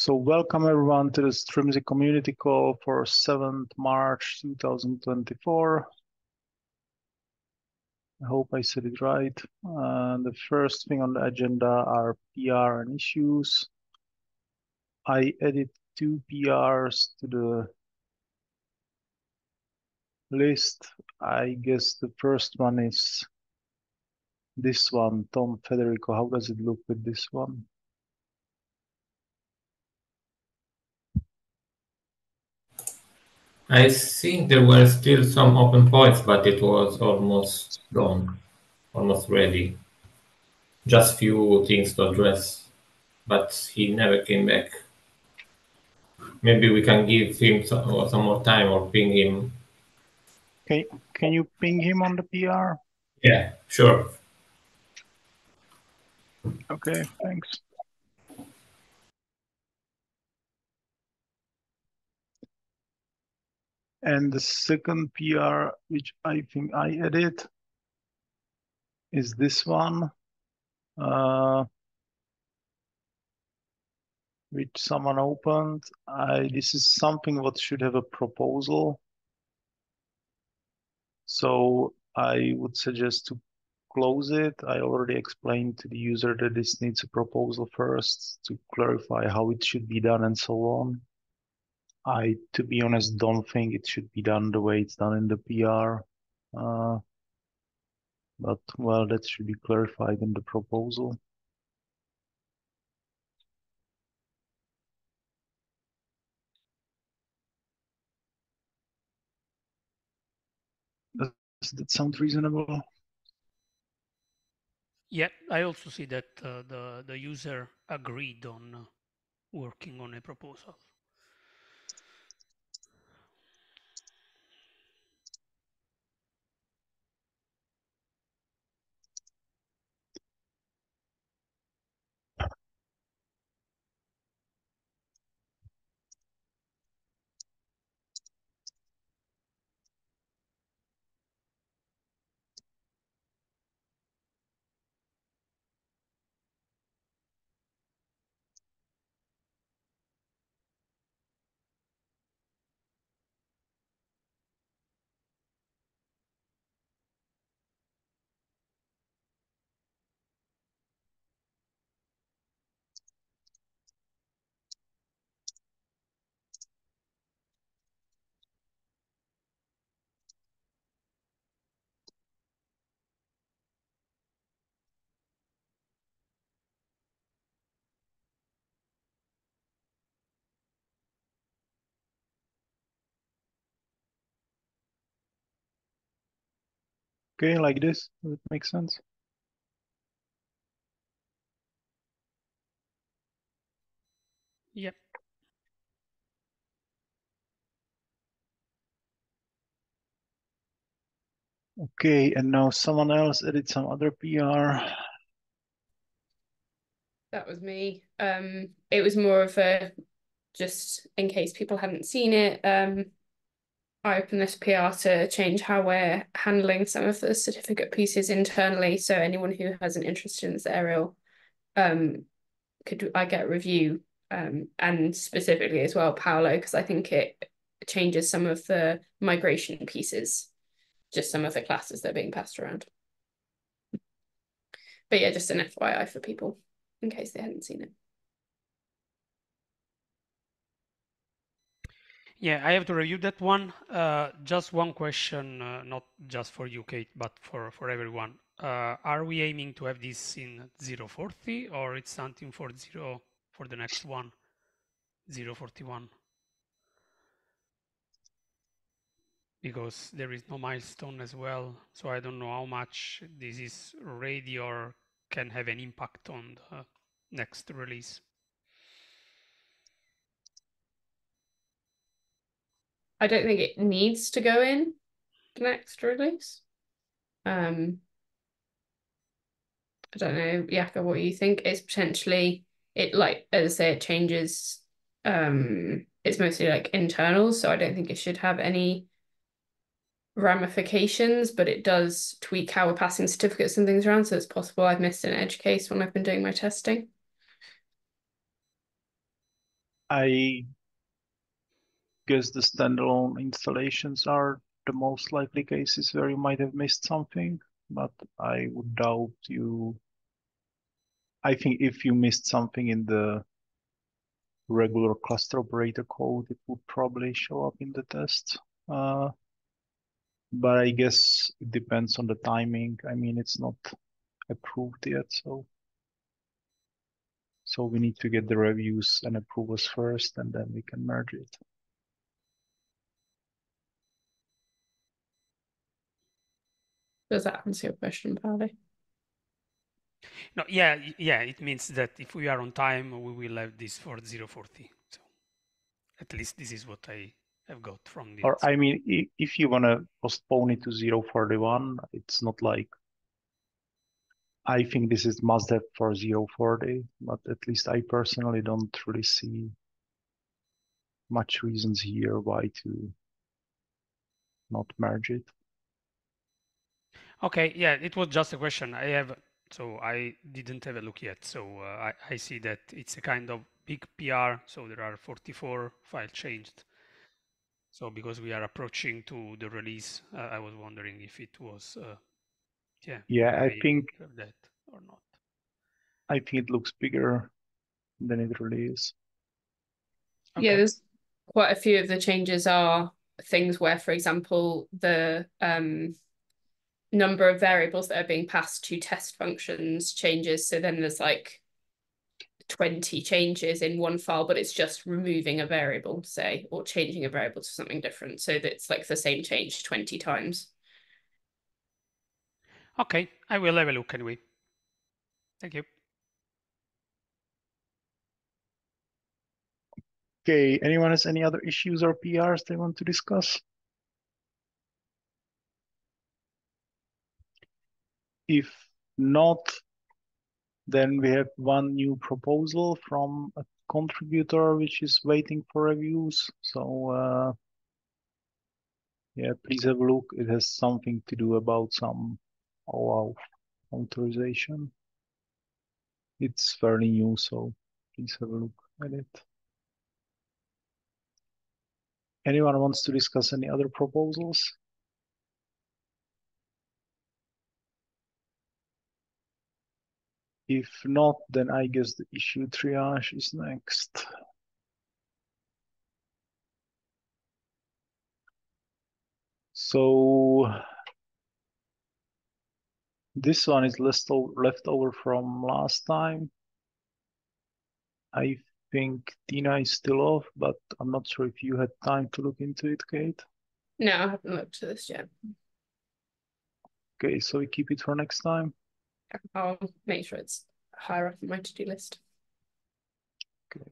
So welcome everyone to the Strimzi community call for 7th March 2024. I hope I said it right. Uh, the first thing on the agenda are PR and issues. I added two PRs to the list. I guess the first one is this one, Tom Federico. How does it look with this one? I think there were still some open points, but it was almost gone, almost ready. Just few things to address, but he never came back. Maybe we can give him some, some more time or ping him. Can, can you ping him on the PR? Yeah, sure. Okay, thanks. And the second PR, which I think I edit, is this one, uh, which someone opened. I This is something what should have a proposal. So I would suggest to close it. I already explained to the user that this needs a proposal first to clarify how it should be done and so on. I, to be honest, don't think it should be done the way it's done in the PR. Uh, but well, that should be clarified in the proposal. Does that sound reasonable? Yeah, I also see that uh, the the user agreed on uh, working on a proposal. Okay, like this, does it make sense? Yep. Okay, and now someone else edit some other PR. That was me. Um, it was more of a just in case people hadn't seen it. Um, I this PR to change how we're handling some of the certificate pieces internally. So anyone who has an interest in this area, um, could I get review um, and specifically as well Paolo because I think it changes some of the migration pieces, just some of the classes that are being passed around. But yeah, just an FYI for people in case they hadn't seen it. Yeah, I have to review that one. Uh, just one question, uh, not just for you, Kate, but for, for everyone. Uh, are we aiming to have this in 040 or it's something for 0 for the next one, 041? Because there is no milestone as well, so I don't know how much this is ready or can have an impact on the next release. I don't think it needs to go in the next release. Um, I don't know, Yaka, what you think? It's potentially it like as I say, it changes. Um, it's mostly like internal, so I don't think it should have any ramifications, but it does tweak how we're passing certificates and things around. So it's possible I've missed an edge case when I've been doing my testing. I guess the standalone installations are the most likely cases where you might have missed something, but I would doubt you. I think if you missed something in the regular cluster operator code, it would probably show up in the test. Uh, but I guess it depends on the timing. I mean, it's not approved yet, so so we need to get the reviews and approvals first, and then we can merge it. Does that answer your question, Pali? No, yeah, yeah, it means that if we are on time, we will have this for 040. So at least this is what I have got from the Or I mean, if you want to postpone it to 041, it's not like I think this is must have for 040, but at least I personally don't really see much reasons here why to not merge it. Okay, yeah, it was just a question. I have so I didn't have a look yet. So uh, I, I see that it's a kind of big PR. So there are 44 file changed. So because we are approaching to the release, uh, I was wondering if it was, uh, yeah. Yeah, I think that or not. I think it looks bigger than it really is. Okay. Yeah, there's quite a few of the changes are things where, for example, the um, number of variables that are being passed to test functions changes. So then there's like 20 changes in one file, but it's just removing a variable, say, or changing a variable to something different. So that it's like the same change 20 times. Okay, I will have a look anyway. Thank you. Okay, anyone has any other issues or PRs they want to discuss? If not, then we have one new proposal from a contributor which is waiting for reviews. So uh, yeah, please have a look. It has something to do about some OAuth authorization. It's fairly new, so please have a look at it. Anyone wants to discuss any other proposals? If not, then I guess the issue triage is next. So this one is left over from last time. I think Tina is still off, but I'm not sure if you had time to look into it, Kate. No, I haven't looked at this yet. Okay, so we keep it for next time. I'll make sure it's higher up on my to-do list. Okay.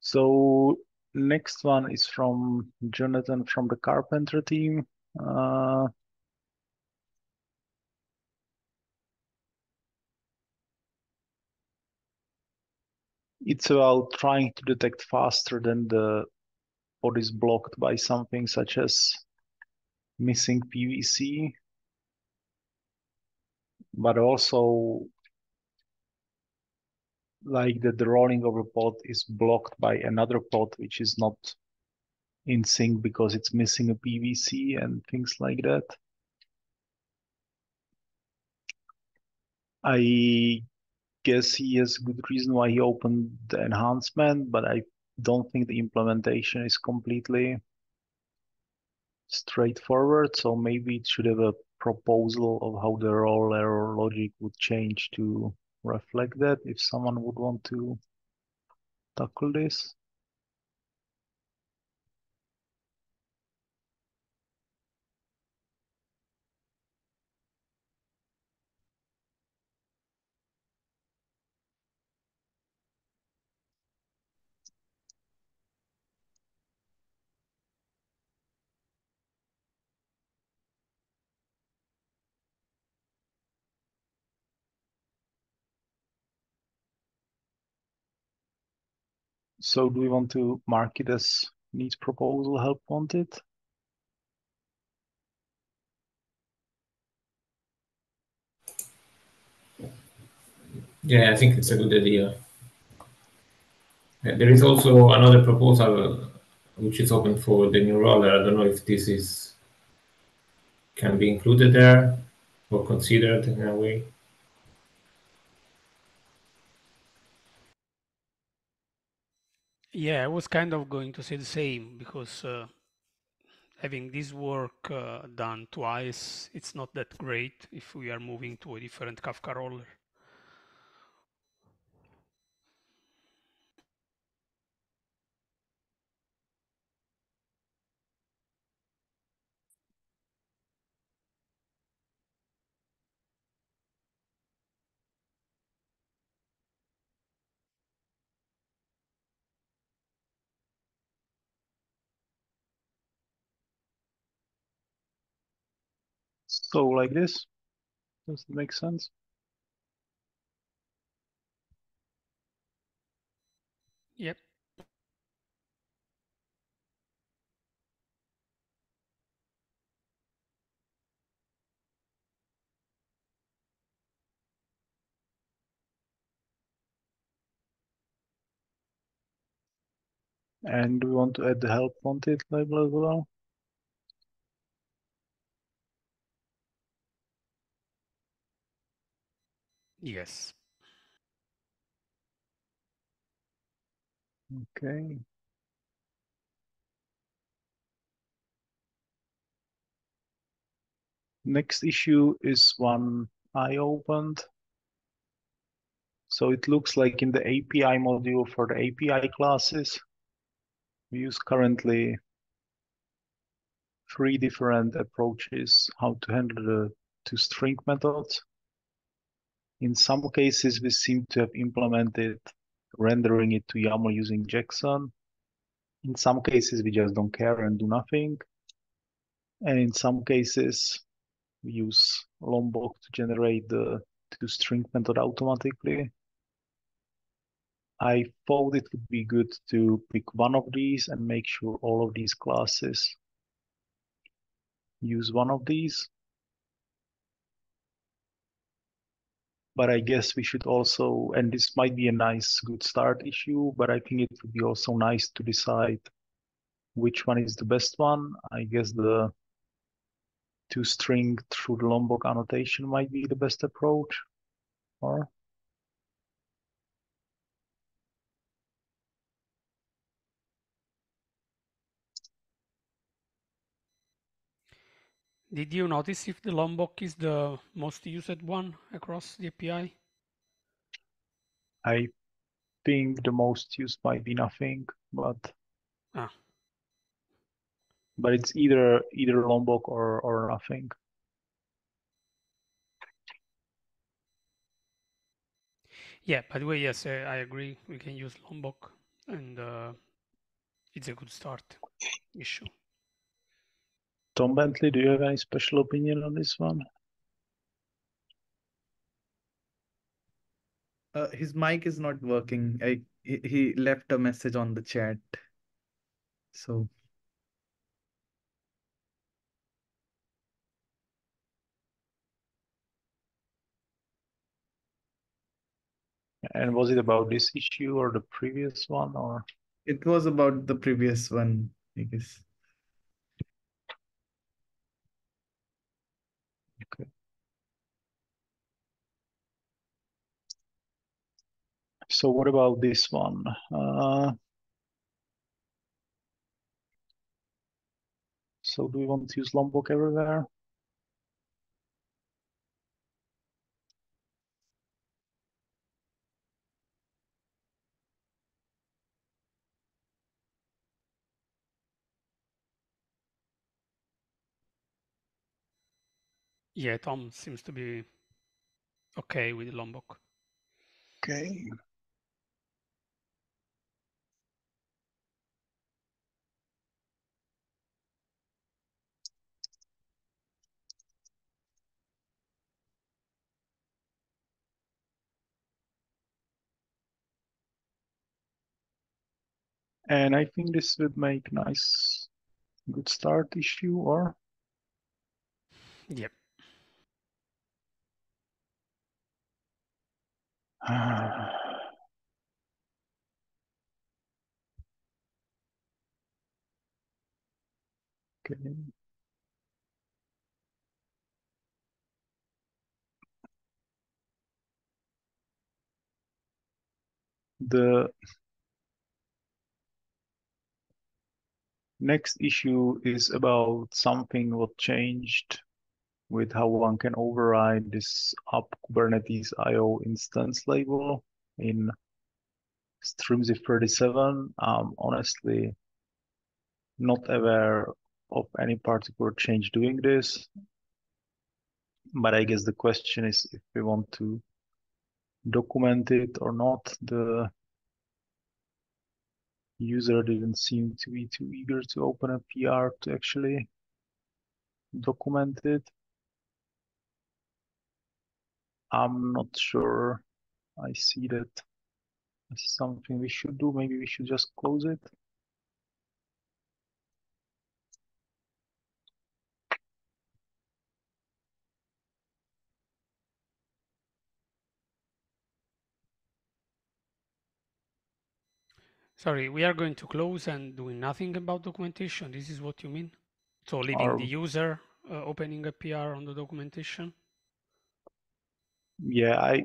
So next one is from Jonathan from the Karpenter team. Uh, it's about trying to detect faster than the is blocked by something such as missing PVC, but also like that the rolling a pod is blocked by another pod which is not in sync because it's missing a PVC and things like that. I guess he has a good reason why he opened the enhancement, but I don't think the implementation is completely straightforward. So maybe it should have a proposal of how the role error logic would change to reflect that if someone would want to tackle this. So do we want to mark it as needs proposal help wanted? Yeah, I think it's a good idea. There is also another proposal which is open for the new roller. I don't know if this is can be included there or considered in a way. Yeah, I was kind of going to say the same because uh, having this work uh, done twice, it's not that great if we are moving to a different Kafka roller. So like this, does it make sense? Yep. And we want to add the help wanted label as well. Yes. Okay. Next issue is one I opened. So it looks like in the API module for the API classes, we use currently three different approaches how to handle the two toString methods. In some cases, we seem to have implemented rendering it to YAML using Jackson. In some cases, we just don't care and do nothing. And in some cases, we use Lombok to generate the toString method automatically. I thought it would be good to pick one of these and make sure all of these classes use one of these. But I guess we should also, and this might be a nice good start issue, but I think it would be also nice to decide which one is the best one. I guess the two toString through the Lombok annotation might be the best approach, or? Did you notice if the Lombok is the most used one across the API? I think the most used might be nothing, but ah. but it's either either Lombok or or nothing. Yeah, by the way, yes, I agree. We can use Lombok, and uh, it's a good start issue. Tom Bentley, do you have any special opinion on this one? Uh, his mic is not working. I he, he left a message on the chat. So And was it about this issue or the previous one or? it was about the previous one, I guess. So what about this one? Uh, so do we want to use Lombok everywhere? Yeah, Tom seems to be okay with Lombok. Okay. And I think this would make nice, good start issue or? Yep. Okay. The next issue is about something what changed with how one can override this app Kubernetes IO instance label in Strimzi 37. I'm honestly not aware of any particular change doing this. But I guess the question is if we want to document it or not. The user didn't seem to be too eager to open a PR to actually document it. I'm not sure I see that as something we should do. Maybe we should just close it. Sorry, we are going to close and doing nothing about documentation. This is what you mean? So leaving the user uh, opening a PR on the documentation? Yeah, I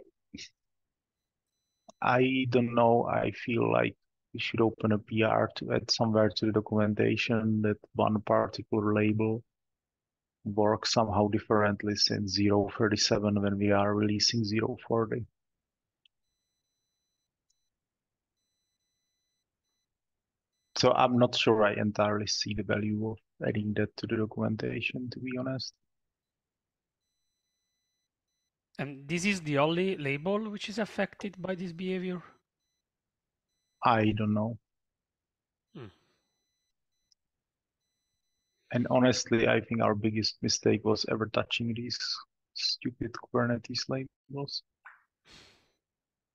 I don't know. I feel like we should open a PR to add somewhere to the documentation that one particular label works somehow differently since 037 when we are releasing 040. So I'm not sure I entirely see the value of adding that to the documentation, to be honest. And this is the only label which is affected by this behavior? I don't know. Hmm. And honestly, I think our biggest mistake was ever touching these stupid Kubernetes labels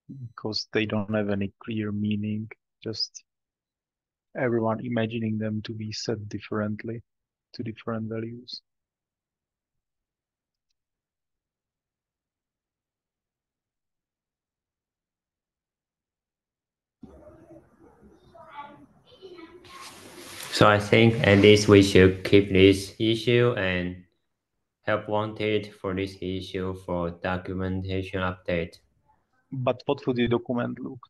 because they don't have any clear meaning. Just everyone imagining them to be set differently to different values. So I think at least we should keep this issue and help wanted for this issue for documentation update. But what would the document look?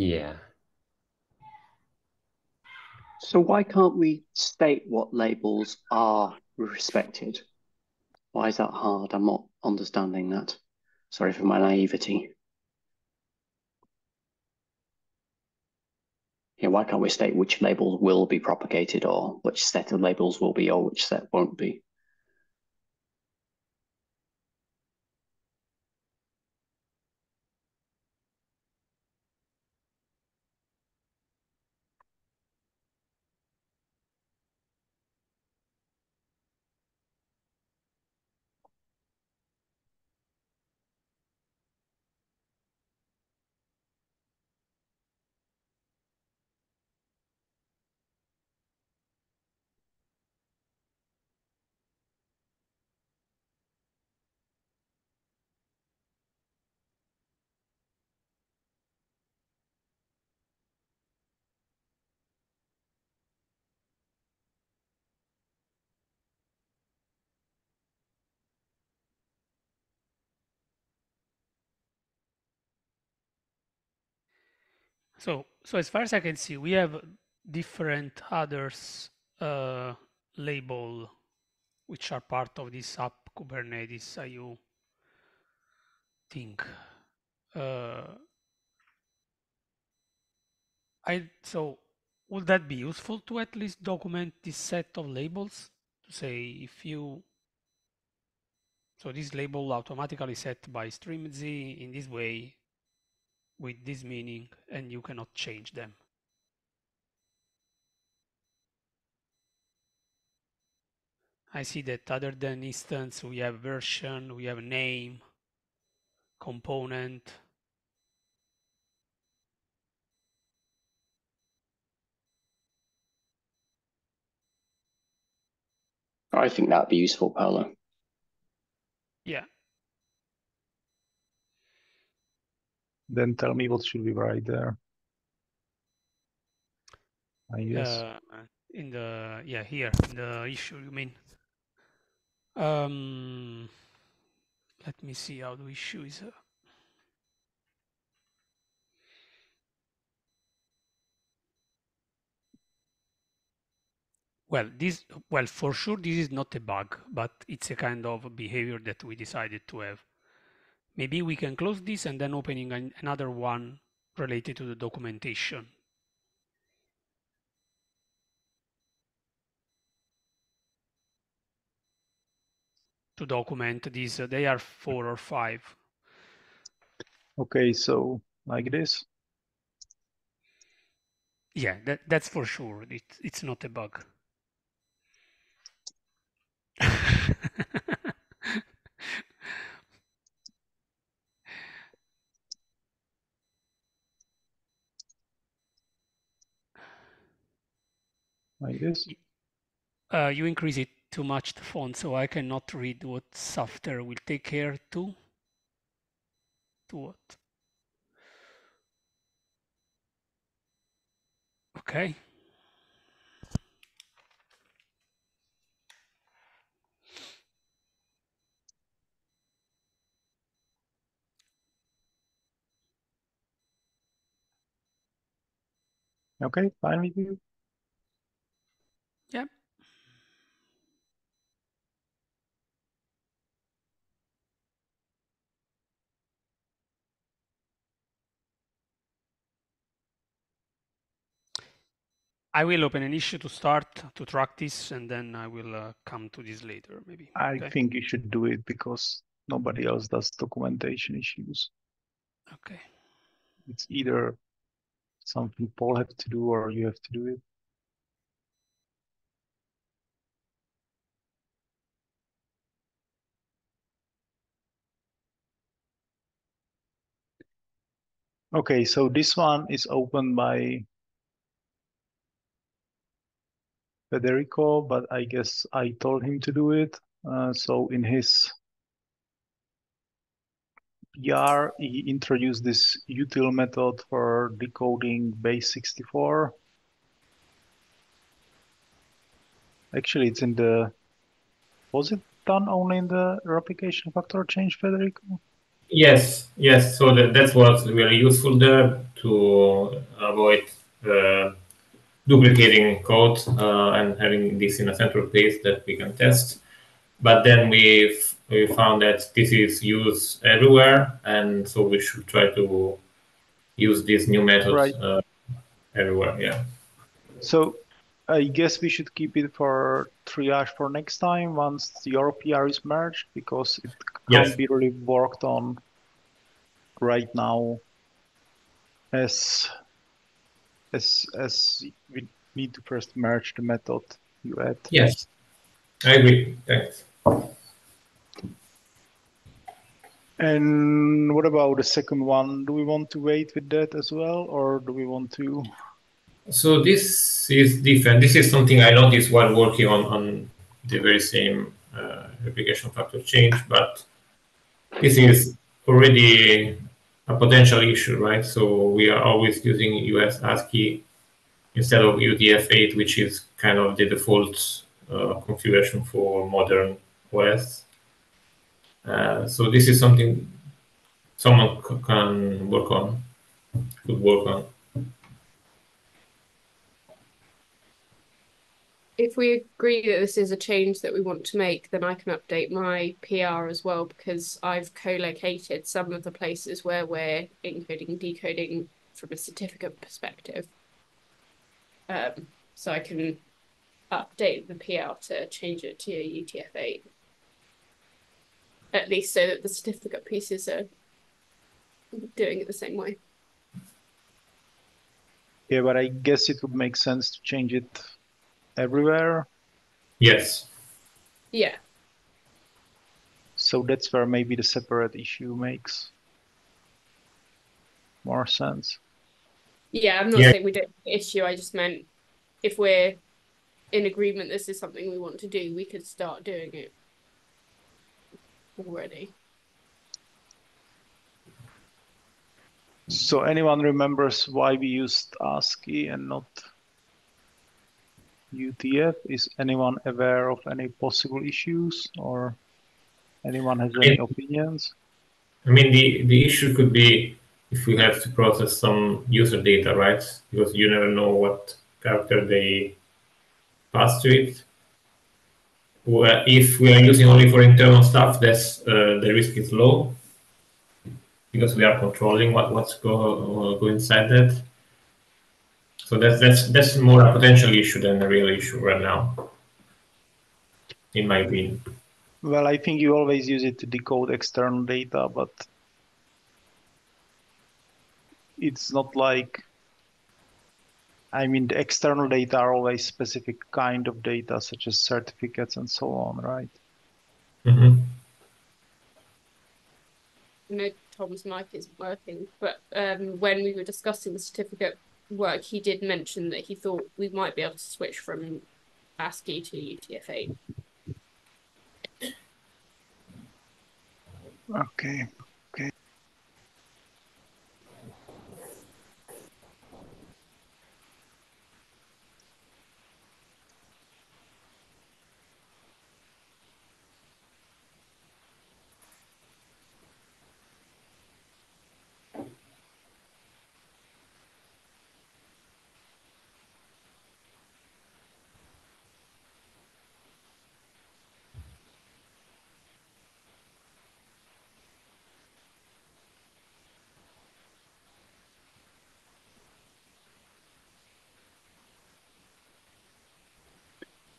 Yeah. So why can't we state what labels are respected? Why is that hard? I'm not understanding that. Sorry for my naivety. Yeah, why can't we state which labels will be propagated or which set of labels will be or which set won't be? So, so as far as I can see, we have different others uh, label which are part of this app Kubernetes IO thing. Uh, I so would that be useful to at least document this set of labels to say if you so this label automatically set by Strimzi in this way with this meaning and you cannot change them. I see that other than instance, we have version, we have name, component. I think that'd be useful, Paolo. Yeah, Then tell me what should be right there. I guess. Uh, in the yeah here in the issue you mean. Um, let me see how the issue is. Uh, Well, this well for sure this is not a bug, but it's a kind of behavior that we decided to have. Maybe we can close this and then opening an, another one related to the documentation. To document these, uh, they are four or five. Okay, so like this. Yeah, that, that's for sure. It, it's not a bug. like this. Uh, you increase it too much the font, so I cannot read what software will take care to. To what? Okay. Okay, fine with you. Yep. I will open an issue to start to track this, and then I will uh, come to this later, maybe. I okay. think you should do it because nobody else does documentation issues. Okay. It's either something Paul have to do or you have to do it. Okay, so this one is opened by Federico, but I guess I told him to do it. Uh, so in his PR, he introduced this util method for decoding base 64. Actually, it's in the, was it done only in the replication factor change, Federico? Yes, yes. So that, that's what's really useful there to avoid uh, duplicating code uh, and having this in a central place that we can test. But then we we found that this is used everywhere, and so we should try to use this new method Right. uh, everywhere. Yeah. So I guess we should keep it for triage for next time once your PR is merged because it can't be really worked on right now as as as we need to first merge the method you add. Yes. I agree. Thanks. And what about the second one? Do we want to wait with that as well, or do we want to? So this is different. This is something I noticed while working on, on the very same uh, replication factor change, but this is already a potential issue, right? So we are always using US ASCII instead of UTF-8, which is kind of the default uh, configuration for modern OS. Uh, so this is something someone can work on, could work on. If we agree that this is a change that we want to make, then I can update my PR as well because I've co-located some of the places where we're encoding and decoding from a certificate perspective. Um, so I can update the PR to change it to a UTF-8. At least so that the certificate pieces are doing it the same way. Yeah, but I guess it would make sense to change it everywhere. Yes. Yeah. So that's where maybe the separate issue makes more sense. Yeah, I'm not Yeah. saying we don't have an issue. I just meant if we're in agreement this is something we want to do, we could start doing it already. So anyone remembers why we used ASCII and not UTF? Is anyone aware of any possible issues or anyone has any opinions? I mean, the, the issue could be if we have to process some user data, right? Because you never know what character they pass to it. Well, if we are using only for internal stuff, that's uh, the risk is low because we are controlling what what's go go inside that. So that's that's that's more a potential issue than a real issue right now, in my opinion. Well, I think you always use it to decode external data, but it's not like I mean the external data are always specific kind of data such as certificates and so on, right? Mm-hmm. No, Tom's mic isn't working, but um, when we were discussing the certificate work, he did mention that he thought we might be able to switch from ASCII to UTF-8. Okay. Okay.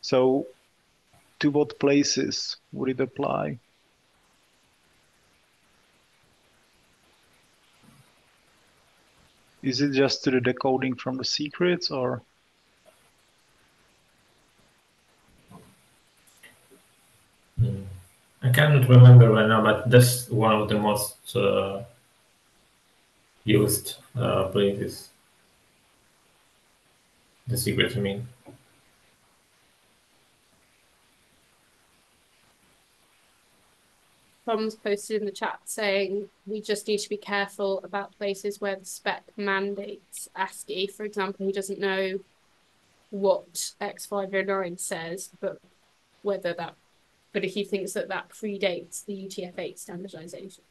So to what places would it apply? Is it just to the decoding from the secrets or? Mm. I cannot remember right now, but that's one of the most uh, used uh, places. The secret, I mean. Tom's posted in the chat saying we just need to be careful about places where the spec mandates ASCII. For example, he doesn't know what X509 says, but whether that, but if he thinks that that predates the UTF-8 standardization.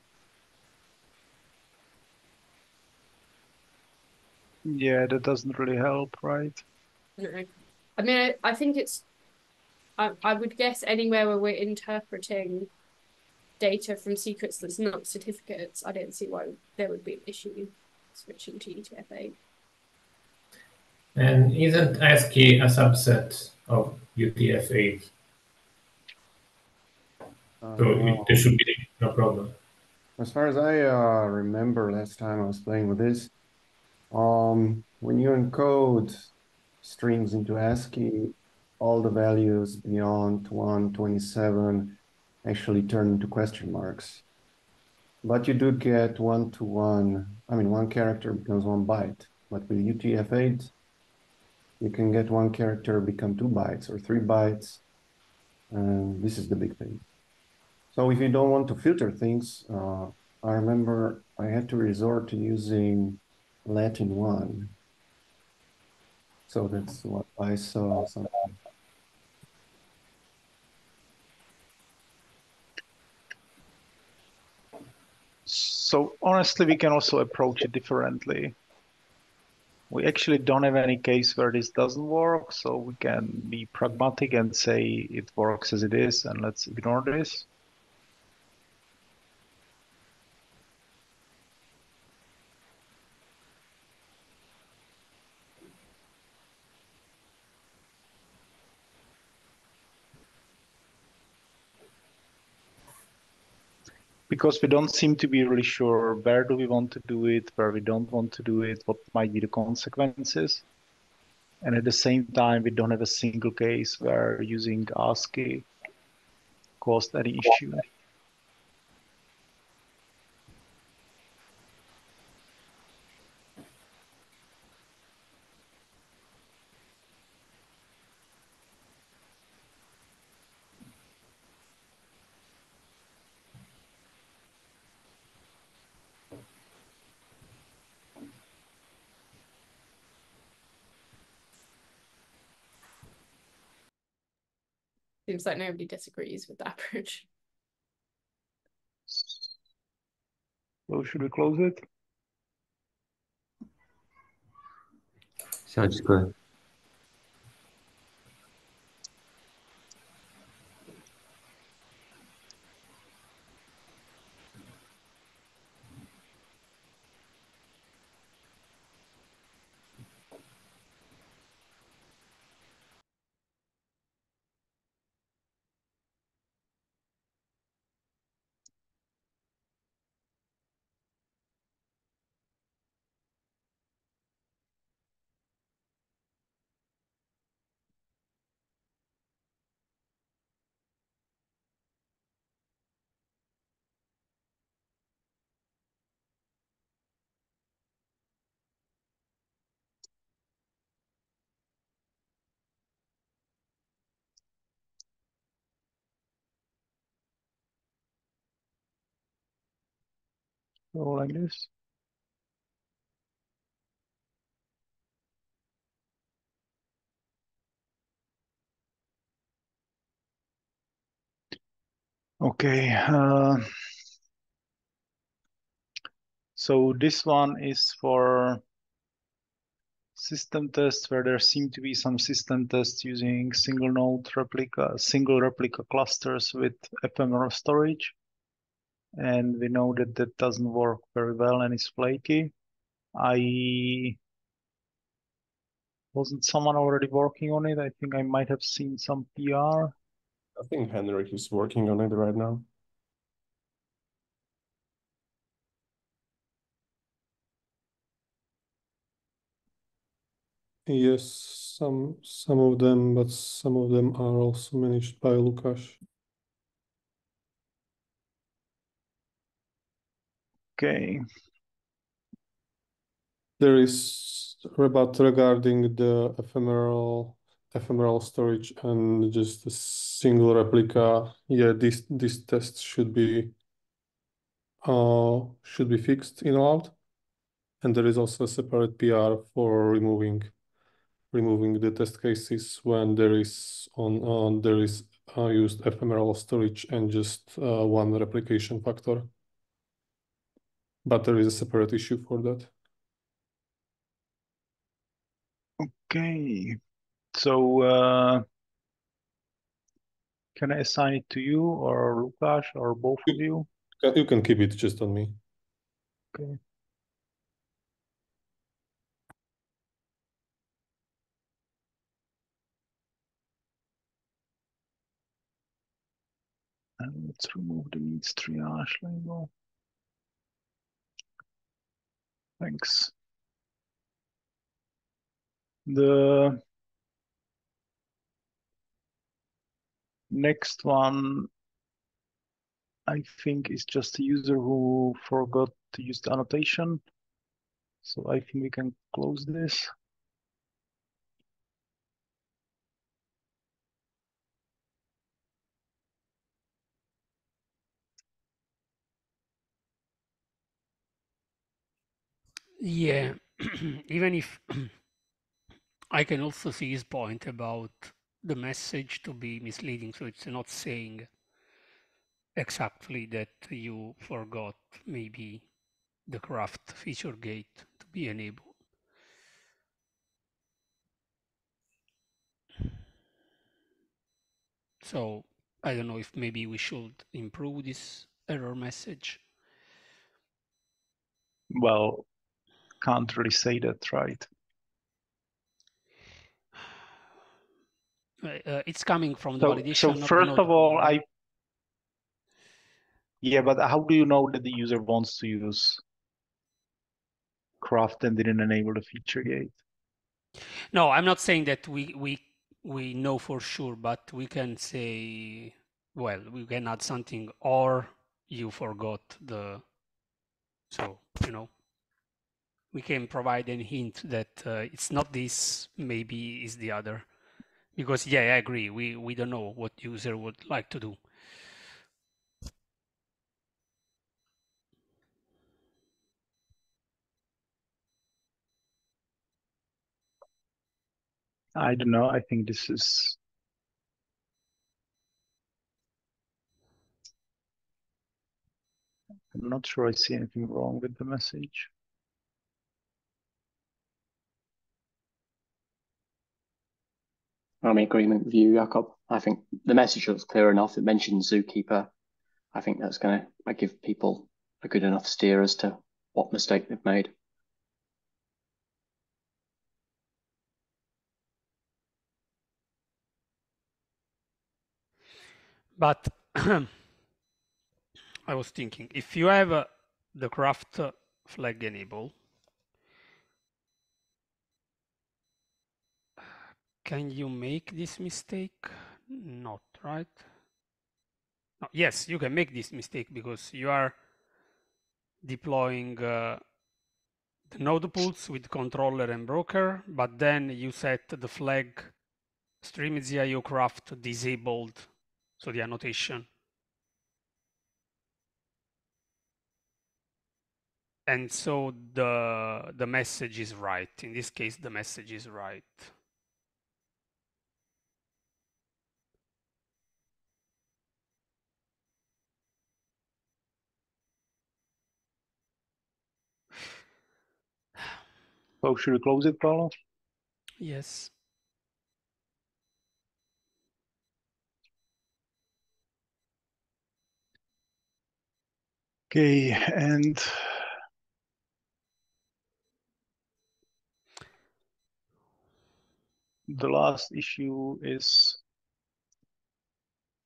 Yeah, that doesn't really help, right? No. I mean, I, I think it's, I, I would guess anywhere where we're interpreting data from secrets that's not certificates, I don't see why there would be an issue switching to UTF-8. And isn't ASCII a subset of UTF-8? Uh, So no. there should be no problem. As far as I uh, remember, last time I was playing with this, um, when you encode strings into ASCII, all the values beyond 127 actually turn into question marks. But you do get one to one, I mean, one character becomes one byte. But with UTF-8, you can get one character become two bytes or three bytes. And this is the big thing. So if you don't want to filter things, uh, I remember I had to resort to using Latin 1. So that's what I saw something. So honestly, we can also approach it differently. We actually don't have any case where this doesn't work, so we can be pragmatic and say it works as it is, and let's ignore this. Because we don't seem to be really sure where do we want to do it, where we don't want to do it, what might be the consequences. And at the same time, we don't have a single case where using ASCII caused any issue. Seems like nobody disagrees with that approach. So should we close it? Sounds good. So like this. Okay. Uh, so this one is for system tests where there seem to be some system tests using single node replica, single replica clusters with ephemeral storage. And we know that that doesn't work very well and it's flaky. I wasn't someone already working on it. I think I might have seen some PR. I think Henrik is working on it right now. Yes, some some of them, but some of them are also managed by Lukáš. Okay. There is but regarding the ephemeral ephemeral storage and just a single replica. Yeah, this this test should be uh should be fixed in OAuth. And there is also a separate PR for removing removing the test cases when there is on on there is uh, used ephemeral storage and just uh, one replication factor. But there is a separate issue for that. Okay. So uh, can I assign it to you or Lukáš or both of you? You can keep it just on me. Okay. And let's remove the needs triage label. Thanks. The next one, I think, is just a user who forgot to use the annotation. So I think we can close this. Yeah, even if I can also see his point about the message to be misleading, so it's not saying exactly that you forgot maybe the KRaft feature gate to be enabled. So I don't know if maybe we should improve this error message. Well, can't really say that, right? Uh, it's coming from the So, validation. so first of all, I yeah, but how do you know that the user wants to use KRaft and didn't enable the feature gate? No, I'm not saying that we we we know for sure, but we can say, well, we can add something, or you forgot the. So you know, we can provide any hint that uh, it's not this, maybe is the other. Because yeah, I agree. We we don't know what user would like to do. I don't know. I think this is I'm not sure I see anything wrong with the message. I'm in agreement with you, Jakub. I think the message looks clear enough. It mentions zookeeper. I think that's going to give people a good enough steer as to what mistake they've made. But I was thinking, if you have uh, the KRaft flag enable, can you make this mistake? Not, right? No, yes, you can make this mistake because you are deploying uh, the node pools with controller and broker, but then you set the flag strimzi.io/kraft disabled, so the annotation. And so the the message is right. In this case, the message is right. So should we close it, Paolo? Yes. Okay, and the last issue is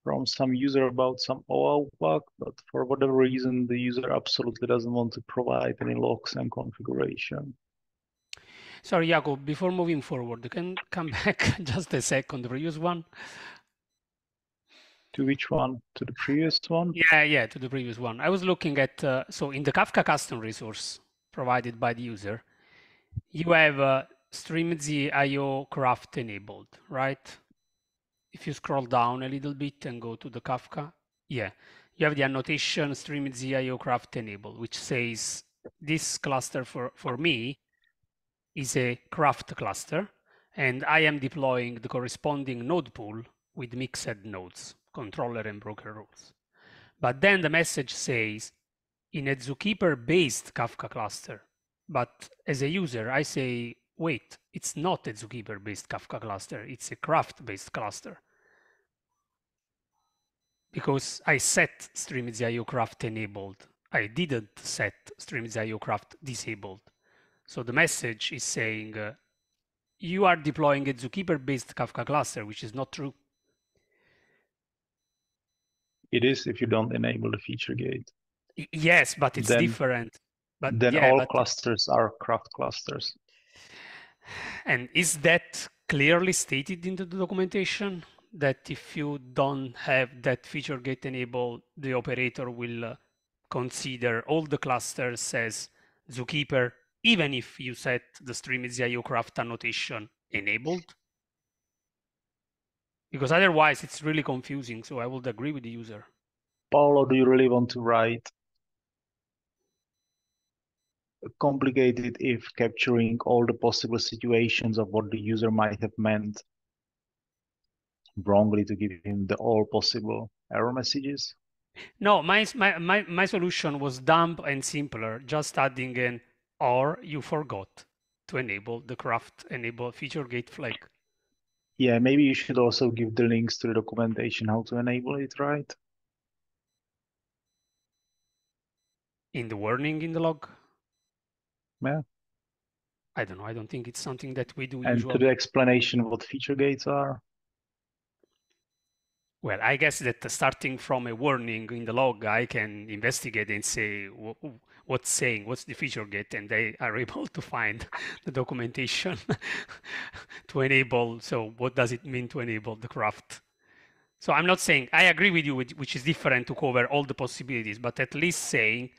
from some user about some OAuth bug, but for whatever reason, the user absolutely doesn't want to provide any logs and configuration. Sorry, Jakub, before moving forward, you can come back just a second, the previous one. To which one? To the previous one? Yeah, yeah, to the previous one. I was looking at, uh, so in the Kafka custom resource provided by the user, you have uh, strimzi.io/kraft enabled, right? If you scroll down a little bit and go to the Kafka, yeah, you have the annotation strimzi.io/kraft enabled, which says this cluster for, for me is a KRaft cluster, and I am deploying the corresponding node pool with mixed nodes controller and broker rules. But then the message says in a zookeeper based Kafka cluster. But as a user, I say, wait, it's not a zookeeper based Kafka cluster, it's a KRaft based cluster. Because I set strimzi.io/kraft enabled. I didn't set strimzi.io/kraft disabled. So the message is saying uh, you are deploying a zookeeper based Kafka cluster, which is not true. It is if you don't enable the feature gate. Yes, but it's Then- different. But Then yeah, all but- clusters are KRaft clusters. And is that clearly stated in the documentation that if you don't have that feature gate enabled, the operator will uh, consider all the clusters as zookeeper, even if you set the stream strimzi.io/kraft annotation enabled? Because otherwise it's really confusing, so I would agree with the user. Paolo, do you really want to write complicated if capturing all the possible situations of what the user might have meant wrongly to give him the all possible error messages? No, my, my, my, my solution was dumb and simpler, just adding an or you forgot to enable the KRaft enable feature gate flag. Yeah, maybe you should also give the links to the documentation how to enable it, right? in the warning in the log? Yeah. I don't know. I don't think it's something that we do And to usually. the explanation of what feature gates are. Well, I guess that starting from a warning in the log, I can investigate and say what's saying, what's the feature get, and they are able to find the documentation to enable. So, what does it mean to enable the KRaft? So, I'm not saying I agree with you, which is different to cover all the possibilities, but at least saying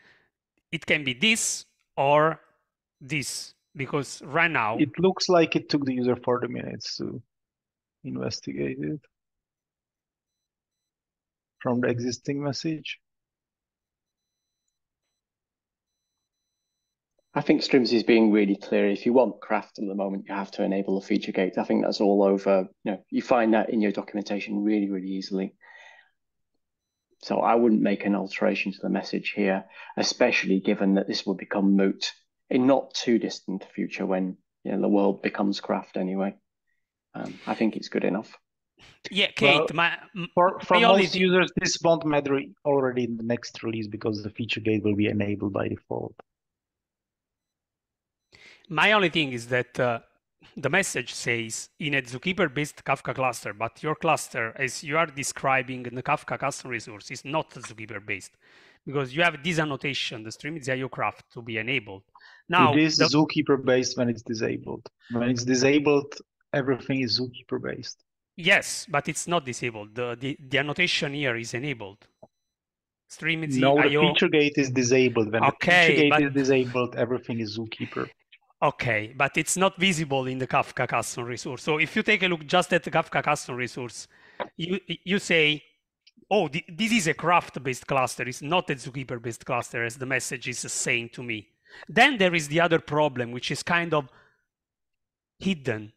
it can be this or this, because right now It looks like it took the user 40 minutes to investigate it from the existing message. I think Strimzi is being really clear. If you want KRaft at the moment, you have to enable the feature gate. I think that's all over. You know, you find that in your documentation really, really easily. So I wouldn't make an alteration to the message here, especially given that this will become moot in not too distant future when you know, the world becomes KRaft anyway. Um, I think it's good enough. Yeah, Kate, Well, my, For, for my only users, this won't matter already in the next release because the feature gate will be enabled by default. My only thing is that uh, the message says in a Zookeeper-based Kafka cluster, but your cluster, as you are describing in the Kafka custom resource, is not Zookeeper-based because you have this annotation, the strimzi.io/kraft, to be enabled. Now, it is the- Zookeeper based when it's disabled. When it's disabled, everything is Zookeeper based. yes, but it's not disabled. The, the, the annotation here is enabled. Strimzi.io. No, the feature gate is disabled. When the Okay, feature gate but- is disabled, everything is Zookeeper. Okay, but it's not visible in the Kafka custom resource. So if you take a look just at the Kafka custom resource, you you say, oh, th- this is a KRaft-based cluster. It's not a Zookeeper-based cluster, as the message is saying to me. Then there is the other problem, which is kind of hidden,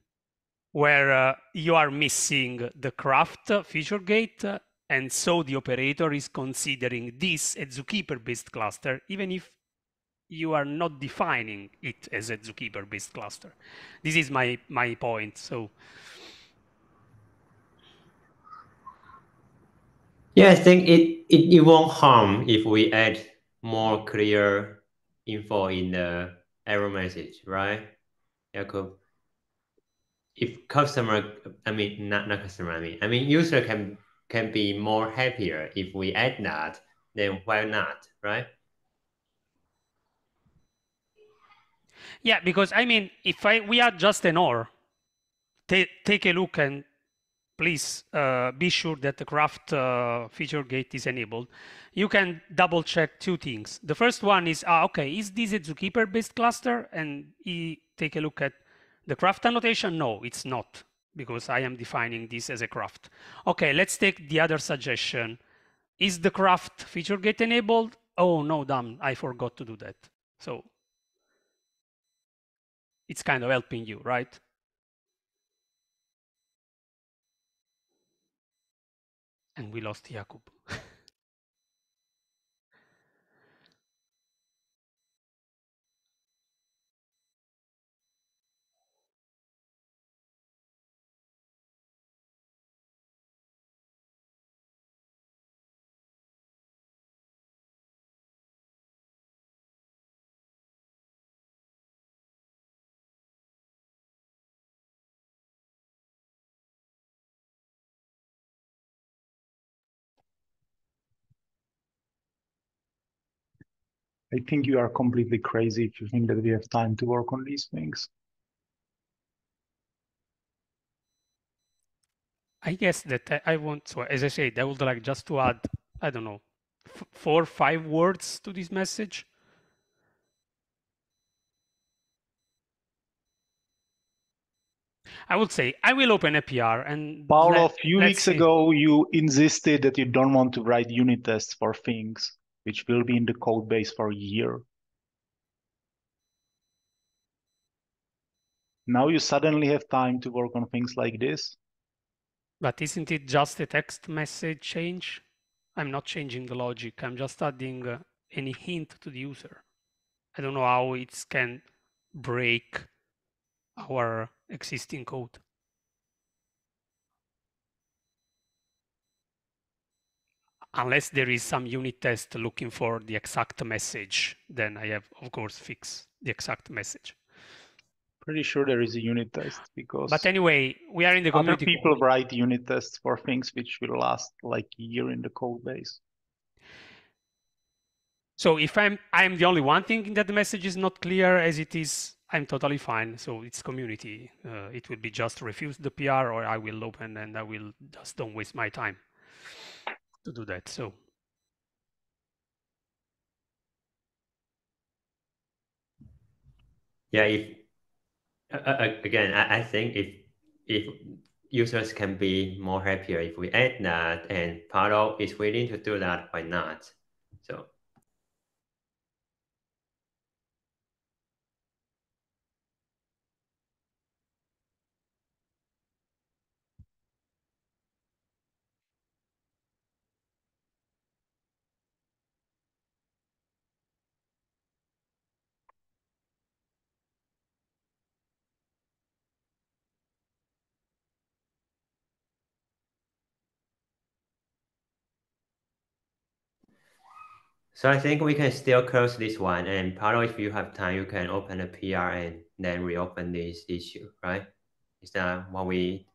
where uh, you are missing the KRaft feature gate, uh, and so the operator is considering this a Zookeeper-based cluster, even if you are not defining it as a zookeeper based cluster this is my my point so Yeah, I think it, it, it won't harm if we add more clear info in the error message, right? Jakub? If customer, I mean, not, not customer, I mean, I mean, user can can be more happier if we add that, then why not, right? Yeah because i mean if i we are just an or ta- take a look and please uh, be sure that the KRaft uh, feature gate is enabled. You can double check two things. The first one is ah, okay is this a zookeeper based cluster? And take a look at the KRaft annotation? No it's not because i am defining this as a KRaft. Okay let's take the other suggestion. Is the KRaft feature gate enabled? Oh no damn i forgot to do that. So it's kind of helping you right and we lost Jakub. I think you are completely crazy if you think that we have time to work on these things. I guess that I- want so as I said, I would like just to add, I don't know, f- four, five words to this message. I would say I will open a PR and Paolo, a few weeks see. ago, you insisted that you don't want to write unit tests for things which will be in the code base for a year. Now you suddenly have time to work on things like this. But isn't it just a text message change? I'm not changing the logic. I'm just adding uh, any hint to the user. I don't know how it can break our existing code. Unless there is some unit test looking for the exact message, then I have, of course, fix the exact message. Pretty sure there is a unit test because But anyway, we are in the community. other people write unit tests for things which will last like a year in the code base. So if I'm I'm the only one thinking that the message is not clear as it is, I'm totally fine. So it's community. Uh, it will be just refuse the PR or I will open and I will just don't waste my time to do that. So Yeah, if uh, uh, again, I, I think if if users can be more happier if we add that and Paolo is willing to do that, why not? So So I think we can still close this one, and Paolo, if you have time, you can open a PR and then reopen this issue, right? Is that what we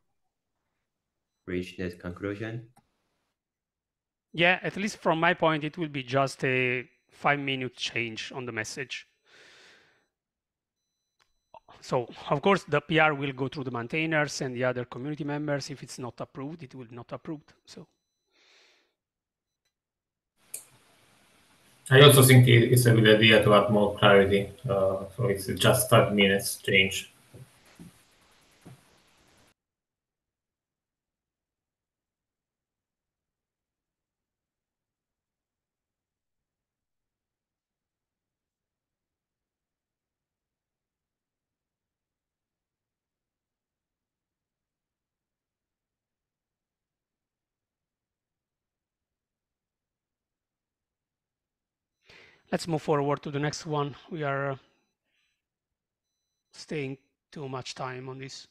reach this conclusion? Yeah, at least from my point, it will be just a five minute change on the message. So of course the PR will go through the maintainers and the other community members. If it's not approved, it will not approved. So I also think it's a good idea to add more clarity. Uh, so it's just five minutes change. Let's move forward to the next one. We are uh, staying too much time on this.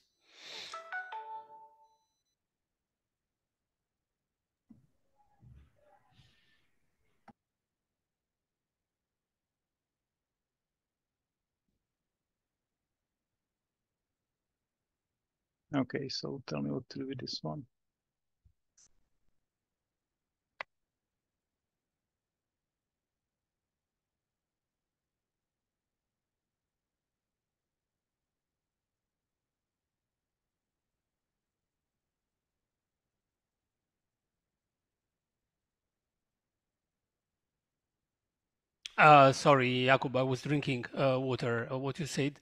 Okay, so tell me what to do with this one. Uh, sorry, Jakub, I was drinking uh, water. Uh, what you said?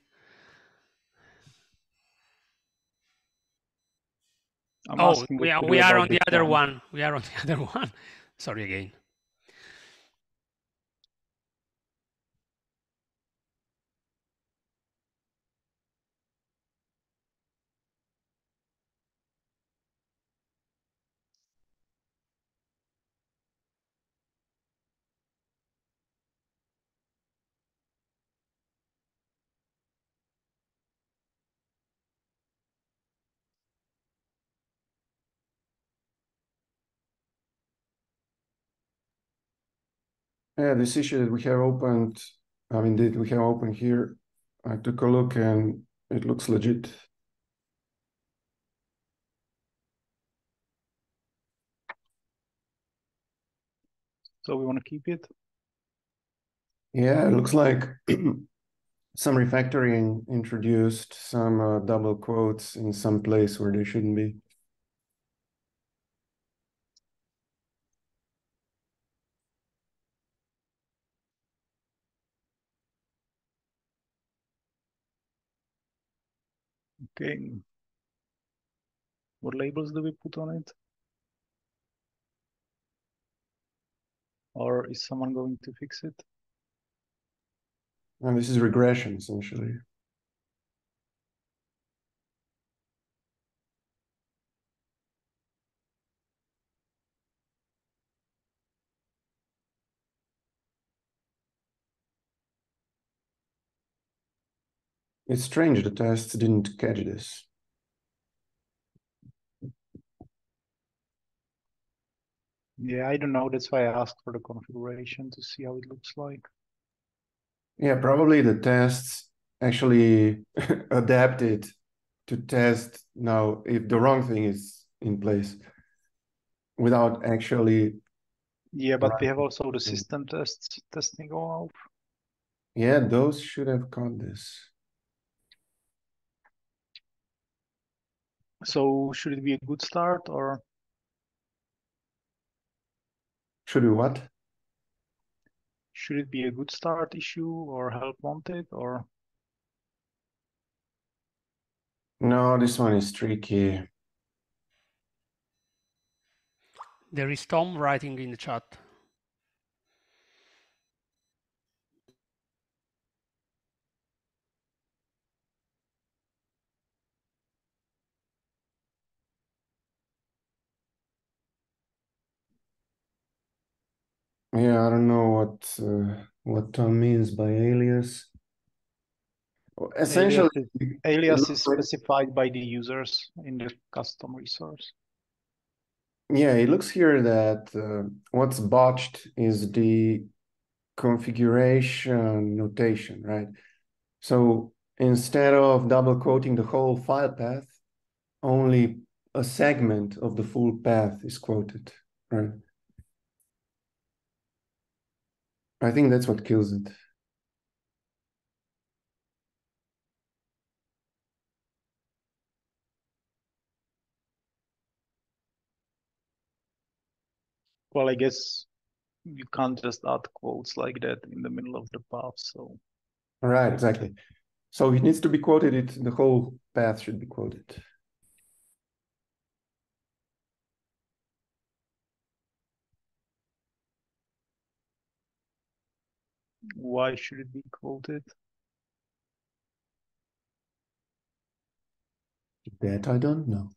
I'm oh, we are, we are on the other one. one. We are on the other one. Sorry again. Yeah, this issue that we have opened, I mean, that we have opened here, I took a look and it looks legit. So we want to keep it. Yeah, it looks like some refactoring introduced some uh, double quotes in some place where they shouldn't be. Okay. What labels do we put on it? Or is someone going to fix it? And this is regression essentially. It's strange the tests didn't catch this. Yeah, I don't know. That's why I asked for the configuration to see how it looks like. Yeah, probably the tests actually adapted to test now if the wrong thing is in place without actually Yeah, but we have also the system tests testing OAuth. yeah those should have caught this So should it be a good start or? Should we what? Should it be a good start issue or help wanted or? No this one is tricky. There is Tom writing in the chat. Yeah i don't know what uh, what tom means by alias essentially alias is, alias is specified by the users in the custom resource. Yeah, it looks here that uh, what's botched is the configuration notation, right? So instead of double quoting the whole file path, only a segment of the full path is quoted, right? I think that's what kills it. Well, I guess you can't just add quotes like that in the middle of the path, so. Right, exactly. So it needs to be quoted, it, the whole path should be quoted. Why should it be quoted? That I don't know.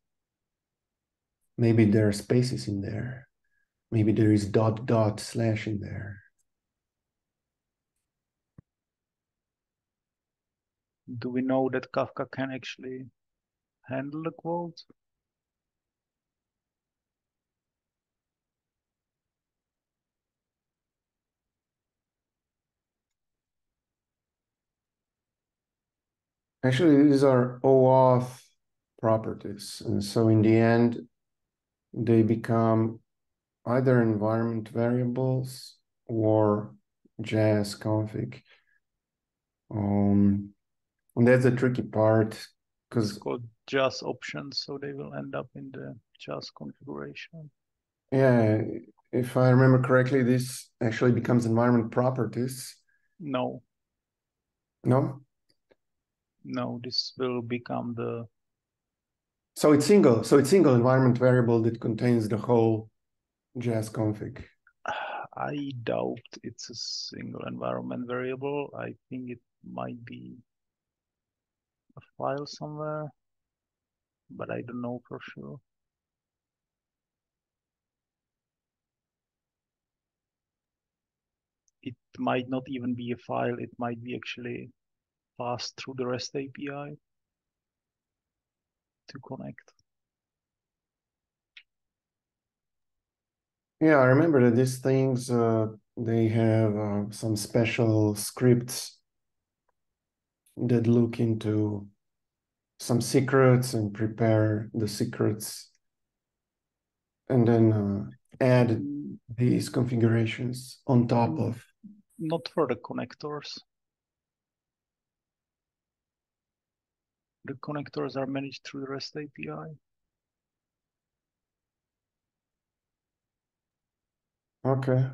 Maybe there are spaces in there. Maybe there is dot dot slash in there. Do we know that Kafka can actually handle the quote? Actually, these are OAuth properties. And so in the end, they become either environment variables or JAAS config. Um, and that's the tricky part because It's called JAAS options, so they will end up in the JAAS configuration. yeah, if I remember correctly, this actually becomes environment properties. No, No? No, this will become the So it's single. So it's single environment variable that contains the whole JAAS config. I doubt it's a single environment variable. I think it might be a file somewhere, but I don't know for sure. It might not even be a file. It might be actually passed through the REST API to connect. Yeah, I remember that these things uh, they have uh, some special scripts that look into some secrets and prepare the secrets and then uh, add these configurations on top of. Not for the connectors. The connectors are managed through the REST API. Okay.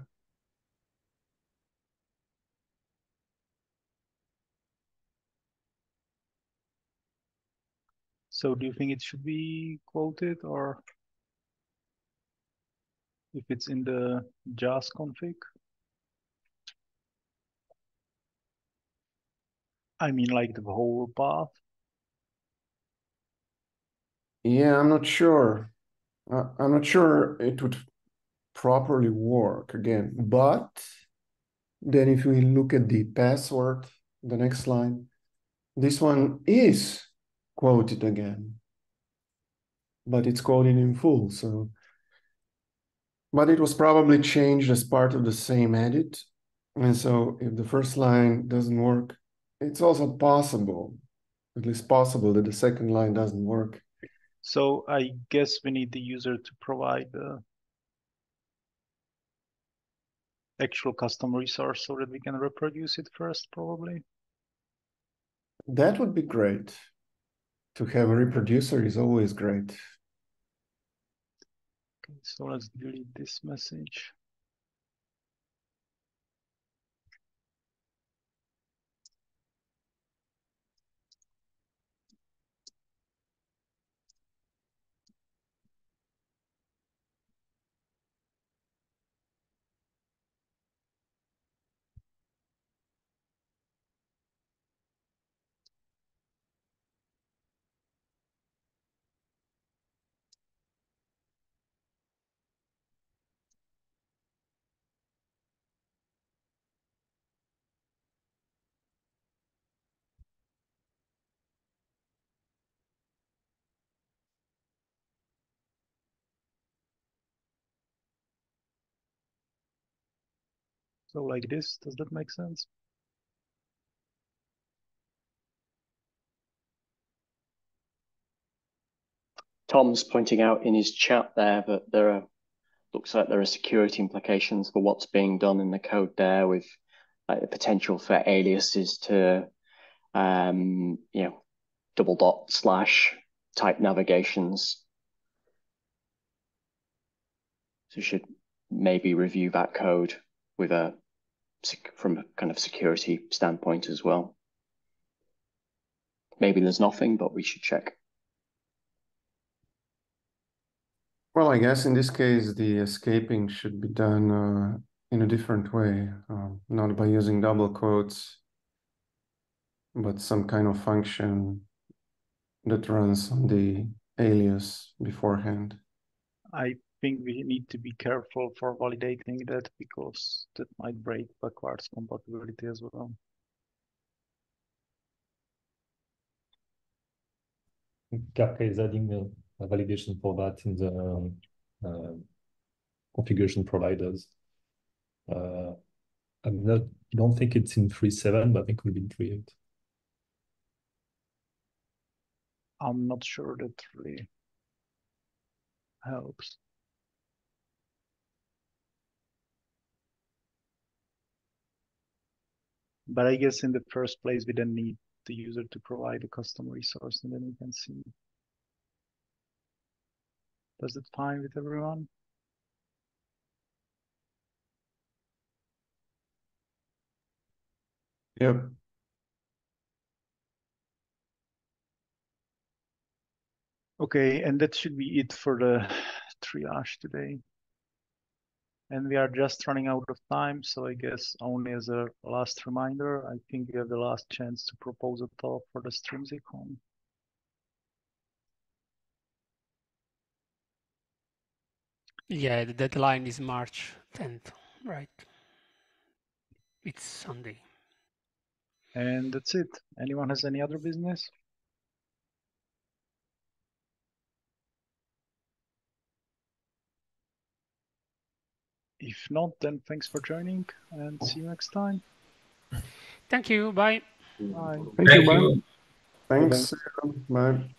So do you think it should be quoted or if it's in the JAAS config? I mean like the whole path. Yeah, I'm not sure. Uh, I'm not sure it would properly work again. But then if we look at the password, the next line, this one is quoted again. But it's quoted in full, so but it was probably changed as part of the same edit. And so if the first line doesn't work, it's also possible, at least possible that the second line doesn't work. So I guess we need the user to provide the actual custom resource so that we can reproduce it first, probably. That would be great. To have a reproducer is always great. Okay, so let's delete this message. So like this, does that make sense? Tom's pointing out in his chat there that there are looks like there are security implications for what's being done in the code there with like the potential for aliases to um, you know double dot slash type navigations. So should maybe review that code with a from a kind of security standpoint as well. Maybe there's nothing, but we should check. Well, I guess in this case, the escaping should be done uh, in a different way, uh, not by using double quotes, but some kind of function that runs on the alias beforehand. I think we need to be careful for validating that because that might break backwards compatibility as well. Kafka is adding a, a validation for that in the um, uh, configuration providers. Uh, I'm not, I don't think it's in 3.7, but I think it will be in 3.8. I'm not sure that really helps. But I guess in the first place, we then need the user to provide a custom resource and then we can see. Does it fine with everyone? Yep. Okay, and that should be it for the triage today. And we are just running out of time, so I guess only as a last reminder, I think we have the last chance to propose a talk for the StrimziCon. Yeah, the deadline is March 10th, right? It's Sunday. And that's it. Anyone has any other business? If not, then thanks for joining and oh. see you next time. Thank you. Bye. Bye. Thank, Thank you. Bye. you. Thanks. Bye.